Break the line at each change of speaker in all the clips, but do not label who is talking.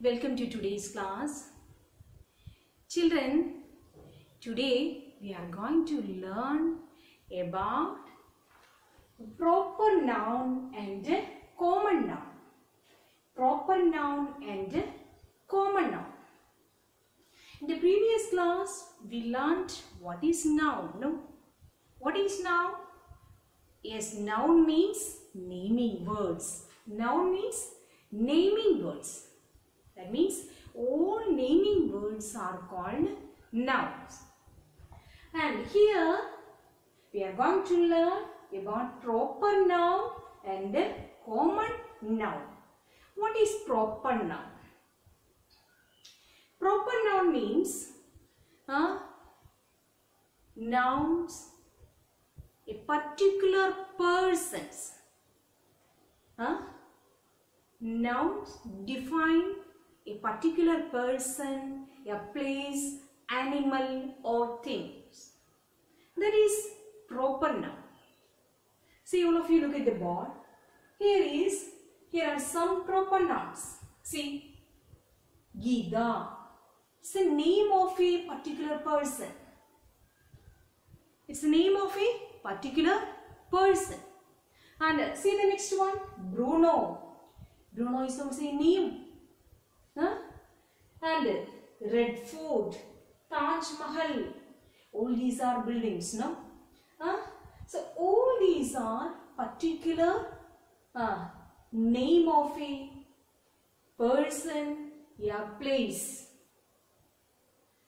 Welcome to today's class. Children, today we are going to learn about proper noun and common noun. Proper noun and common noun. In the previous class, we learned what is noun. No? What is noun? Yes, noun means naming words. Noun means naming words. That means all naming words are called nouns. And here we are going to learn about proper noun and common noun. What is proper noun? Proper noun means uh, nouns a particular persons. Huh? Nouns define a particular person, a place, animal or things. That is proper noun. See all of you look at the board. Here is, here are some proper nouns. See, Gida. It's the name of a particular person. It's the name of a particular person. And uh, see the next one, Bruno. Bruno is also a name. Huh? And Red Fort, Taj Mahal. All these are buildings, no? Huh? So all these are particular uh, name of a person, a place.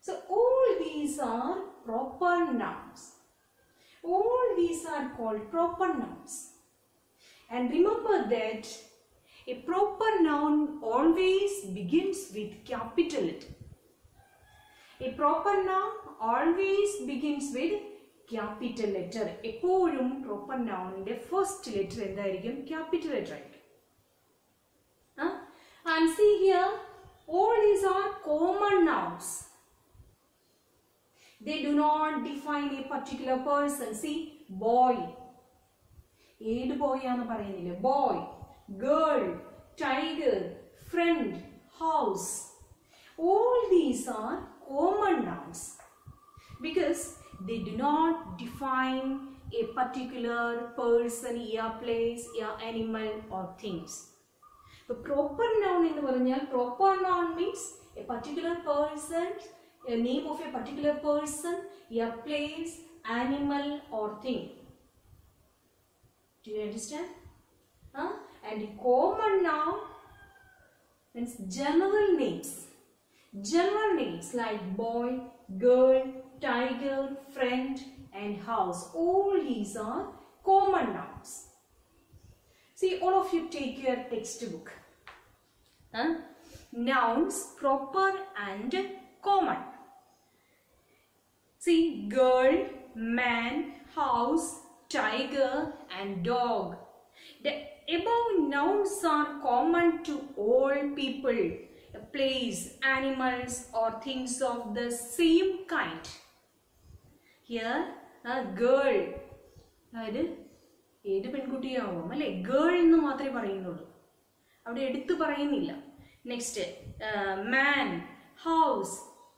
So all these are proper nouns. All these are called proper nouns. And remember that a proper noun always begins with capital letter. A proper noun always begins with capital letter. എപ്പോഴും proper noun nounന്റെ first letter എന്തായിരിക്കും capital letter. Huh? And see here, all these are common nouns. They do not define a particular person. See, boy. ആണെന്ന് പറയുന്നില്ല boy girl tiger front house all these are common nouns because they do not define a particular person, a place, a animal or things. The proper noun എന്ന് പറഞ്ഞാൽ proper noun means a particular person, a name of a particular person, a place, animal or thing. Do you understand? Huh? And common noun means general names. General names like boy, girl, tiger, friend and house. All these are common nouns. See, all of you take your textbook. Huh? Nouns proper and common. See, girl, man, house, tiger and dog. The above nouns are common to all people, a place, animals or things of the same kind. Here, a girl. അതായത് ഏത് പെൺകുട്ടിയാവും അല്ലെ girl എന്ന് മാത്രമേ പറയുന്നുള്ളൂ അവിടെ എടുത്തു പറയുന്നില്ല next man house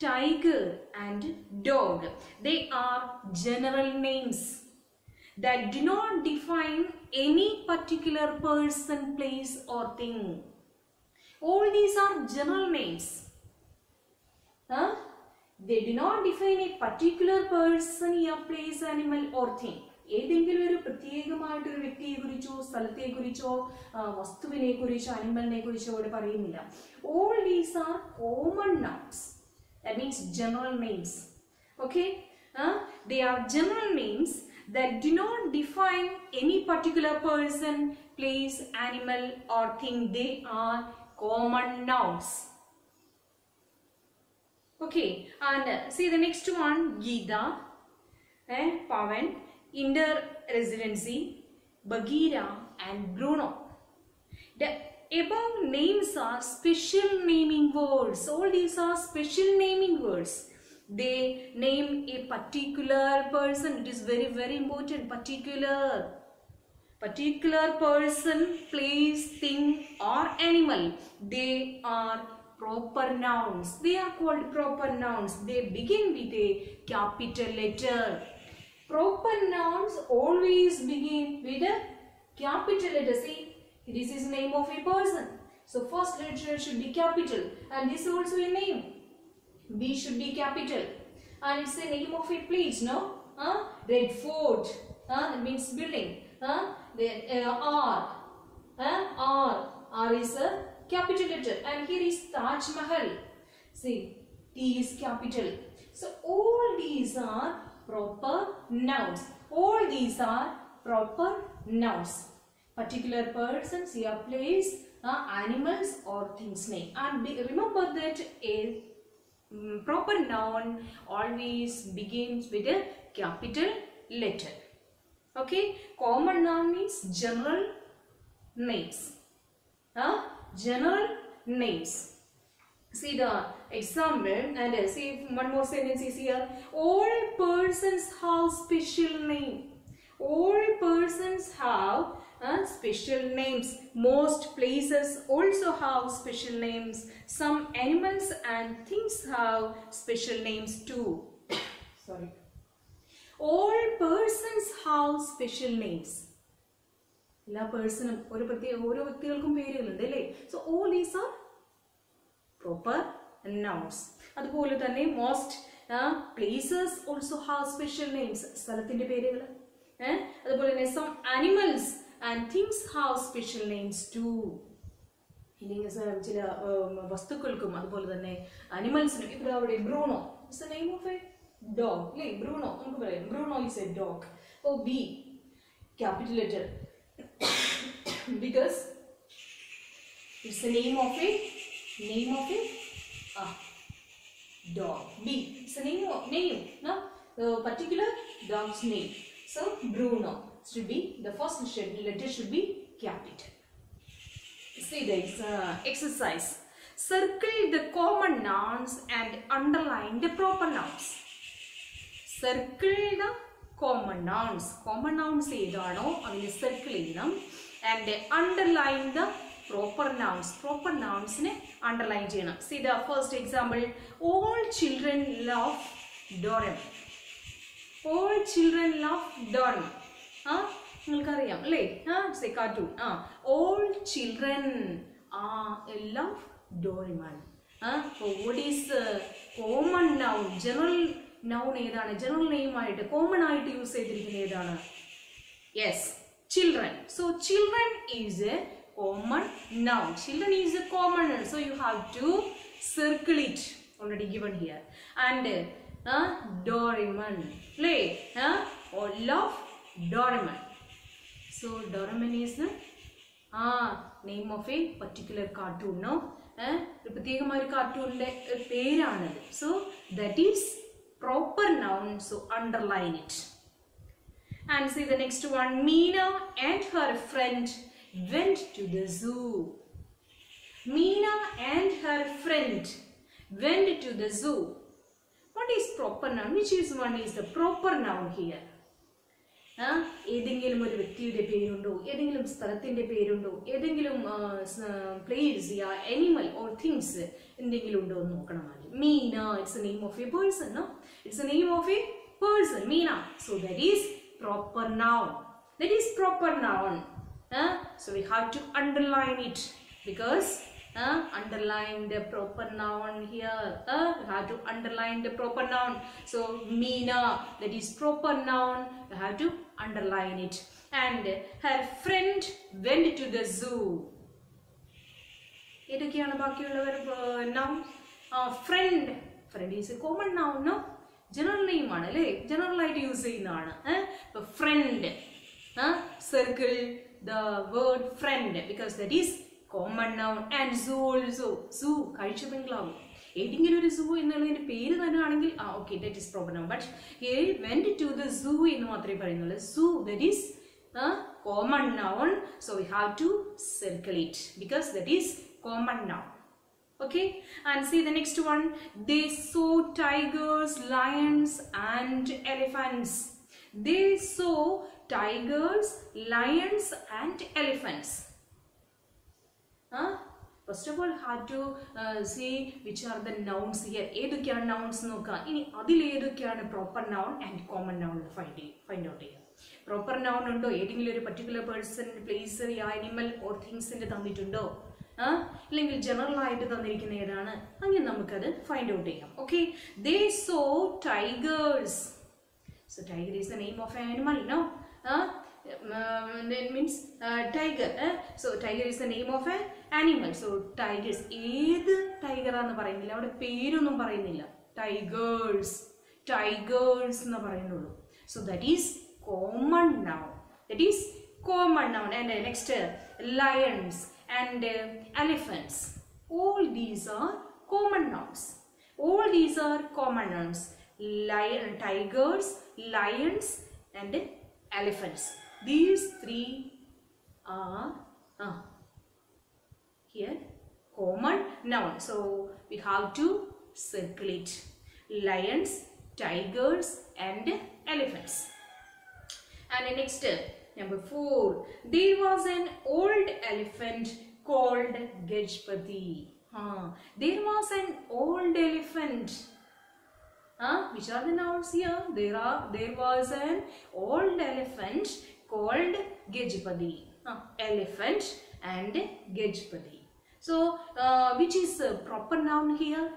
tiger and dog they are general names that do define any particular person, place or thing. All these are general names. Huh? They do not define a particular person, a place, animal or thing. ഏതെങ്കിലും ഒരു പ്രത്യേകമായിട്ട് ഒരു വ്യക്തിയെ കുറിച്ചോ സ്ഥലത്തെ കുറിച്ചോ വസ്തുവിനെ കുറിച്ചോ അനിമലിനെ കുറിച്ചോ ഇവിടെ പറയുന്നില്ല all these are common nouns that means general names okay they are general names that do not define any particular person, place, animal or thing. They are common nouns. Okay, and uh, see the next one, Gita, eh, Pavan, Inter Residency, Bagheera and Bruno. The above names are special naming words. All these are special naming words they name a particular person it is very very important particular particular person place thing or animal they are proper nouns. They are called proper nouns. They begin with a capital letter. Proper nouns always begin with a capital letter. See, this is name of a person. So first letter should be capital and this also a name. B should be capital and it's the name of a place, no? Huh? Red Fort. It means building. Huh? Then uh, R. Huh? R. R is a capital letter and here is Taj Mahal. See, T is capital. So all these are proper nouns. All these are proper nouns. Particular persons, here place, uh, animals or things name. And be, remember that a proper noun always begins with a capital letter. Okay, common noun means general names. Huh? General names. See the example and uh, see one more sentence is here. All persons have special name. All persons have uh, special names. Most places also have special names. Some animals and things have special names too. Sorry. All persons have special names. എല്ലാ പേഴ്സണും ഒരു പ്രത്യേക ഓരോ വ്യക്തികൾക്കും പേരുകളുണ്ട് അല്ലേ so all is are proper nouns അതുപോലെ തന്നെ most places also have special names സ്ഥലത്തിന്റെ പേരുകൾ അതുപോലെ തന്നെ some animals and things have special names too ഇല്ലെങ്കിൽ ചില വസ്തുക്കൾക്കും അതുപോലെ തന്നെ അനിമൽസിനും ഇവിടെ അവിടെ Bruno it's name of a dog അല്ലേ ബ്രൂണോ നമുക്ക് പറയാം Bruno is a dog oh B capital letter because it's the name of a name of a ah, dog. B. It's the name of name. No, the. So Bruno should be the first should- letter should be capital. See this uh, exercise. Circle the common nouns and underline the proper nouns. Circle the common nouns common nouns ഏതാണോ അതിന് circle ചെയ്യണം and underline the proper nouns proper നൗൺസിനെ underline ചെയ്യണം C the first example all children love ഡോറം all children love Doraemon ആ നിങ്ങൾക്കറിയാം അല്ലേ? ആ സെ cartoon ആ ഓൾ ചിൽഡ്രൻ ആ എല്ലാം ഡോറിമാൻ ആ what is common noun general noun ഏതാണ്? ജനറൽ നെയിം ആയിട്ട് കോമൺ ആയിട്ട് യൂസ് ചെയ്തിരിക്കുന്ന ഏതാണ്? Yes children so children is a common noun children is a common so you have to circle it already given here and ഡോറിമൺ അല്ലേ all of ഡോറിമൺ So Doraemon is the ah name of a particular cartoon. No, eh? ഒരു പ്രത്യേകമായ ഒരു കാർട്ടൂണിന്റെ പേരാണത് so that is proper noun so underline it and C the next one Meena and her front went to the zoo Meena and her front went to the zoo Is proper noun which is one is the proper noun here ആ, ഏതെങ്കിലും ഒരു വ്യക്തിയുടെ പേരുണ്ടോ? ഏതെങ്കിലും സ്ഥലത്തിന്റെ പേരുണ്ടോ? ഏതെങ്കിലും place യാ എനിമൽ ഓർ തിങ്സ് എന്തെങ്കിലും ഉണ്ടോ എന്ന് നോക്കണം ആദ്യം. Meena it's name of a person no it's name of a person Meena so that is proper noun that is proper noun so we have to underline it because uh, underline the proper noun here uh, you have to underline the proper noun so meena that is proper noun you have to underline it and her friend went to the zoo ഏതൊക്കെയാണ് ബാക്കിയുള്ളവർ noun front friend is a common noun no general name ആണ് അല്ലേ general ആയിട്ട് use ചെയ്യുന്നതാണ് ഇപ്പൊ friend circle the word front because that is common noun and zoo also zoo കഴിച്ച ബംഗ്ലാവ് ഏതെങ്കിലും ഒരു സൂ എന്നുള്ളതിന്റെ പേര് തന്നെ ആണെങ്കിൽ ആ okay that is proper noun but went to the zoo എന്ന് മാത്രമേ പറയുന്നുള്ളൂ zoo that is a common noun so we have to circle it because that is common noun okay and see the next one they saw tigers lions and elephants they saw tigers lions and elephants first of all have to see which are the nouns here ഏതൊക്കെയാണ് nouns നോക്കുക. ഇനി അതിലേതൊക്കെയാണ് proper noun and common noun find find out ചെയ്യുക. Proper noun ഉണ്ടോ? ഏതെങ്കിലും ഒരു particular person place animal or തിങ്സിന്റെ തന്നിട്ടുണ്ടോ? അല്ലെങ്കിൽ general ആയിട്ട് തന്നിരിക്കുന്ന ഏതാണ്? അങ്ങനെ നമുക്കത് ഫൈൻഡ് ഔട്ട് ചെയ്യാം. Okay they so tigers so tiger is the name of animal animal, then means tiger so tiger is the name of an animal so tigers ഏത് tiger ആണെന്ന് പറയുന്നില്ല അവിടെ പേരൊന്നും പറയുന്നില്ല ടൈഗേഴ്സ് ടൈഗേഴ്സ് എന്ന് പറയുന്നുള്ളൂ so that is common noun that is common noun and next lions and elephants all these are common nouns all these are common nouns lion tigers lions and elephants these three are uh, here common noun so we have to circle it lions tigers and elephants and the next number four there was an old elephant called Gajpati. Ah, there was an old elephant. Ah, which are the nouns here? There are there was an old elephant called Gajpati. Ah, elephant and Gajpati. So, uh, which is a proper noun here?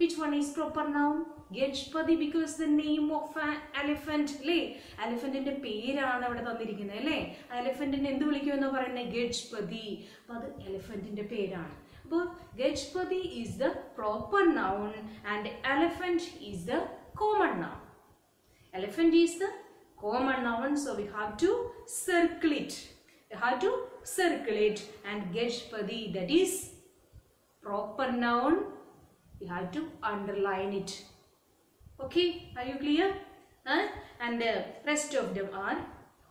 Which one is proper noun? Gajpati because the name of elephant അല്ലേ എലിഫന്റിന്റെ പേരാണ് അവിടെ തന്നിരിക്കുന്നത് അല്ലേ എലിഫന്റിനെ എന്ത് വിളിക്കുമെന്ന് പറയുന്നത് ഗജ്പതി അപ്പൊ അത് എലിഫന്റിന്റെ പേരാണ് അപ്പോൾ Gajpati is the proper noun and elephant is the common noun elephant is the common noun so we have to circle it we have to circle it and Gajpati that is proper noun we have to underline it. Okay are you clear? Huh? and the rest of them are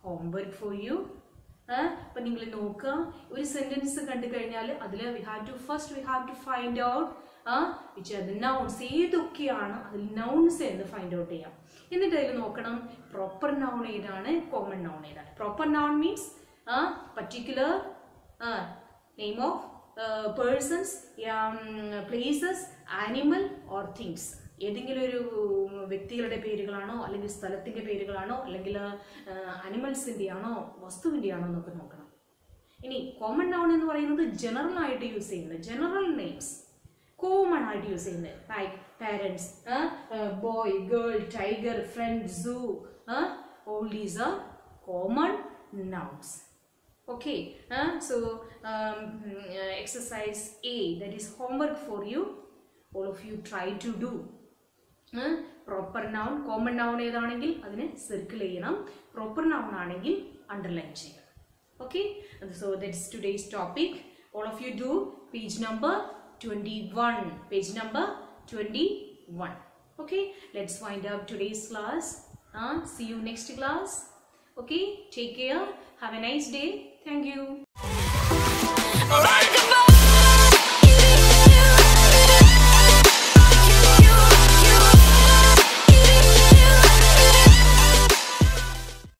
homework for you. അപ്പം നിങ്ങൾ നോക്കുക. ഒരു sentence കണ്ടു കഴിഞ്ഞാൽ അതിൽ we have which are the nouns ഏതൊക്കെയാണ് അതിൽ nouns എന്ന് ഫൈൻഡ് ഔട്ട് ചെയ്യാം. എന്നിട്ട് അതിൽ നോക്കണം. പ്രോപ്പർ നൗൺ ഏതാണ്? കോമൺ നൗൺ ഏതാണ്. Proper noun means particular name of persons places animal or things ഏതെങ്കിലും ഒരു വ്യക്തികളുടെ പേരുകളാണോ അല്ലെങ്കിൽ സ്ഥലത്തിന്റെ പേരുകളാണോ അല്ലെങ്കിൽ അനിമൽസിന്റെ ആണോ വസ്തുവിന്റെ ആണോ എന്നൊക്കെ നോക്കണം. ഇനി കോമൺ നൗൺ എന്ന് പറയുന്നത് ജനറൽ ആയിട്ട് യൂസ് ചെയ്യുന്നത് general names കോമൺ ആയിട്ട് യൂസ് ചെയ്യുന്നത് like parents boy girl tiger front zoo all these are common nouns okay uh, so um, uh, exercise a that is homework for you all of you try to do proper noun common noun ഏതാണെങ്കിൽ അതിനെ circle ചെയ്യണം proper noun ആണെങ്കിൽ underline ചെയ്യണം okay so that's today's topic all of you do page number 21 page number 21 okay let's wind up today's class. Uh, see you next class. Okay take care. Have a nice day. Thank you.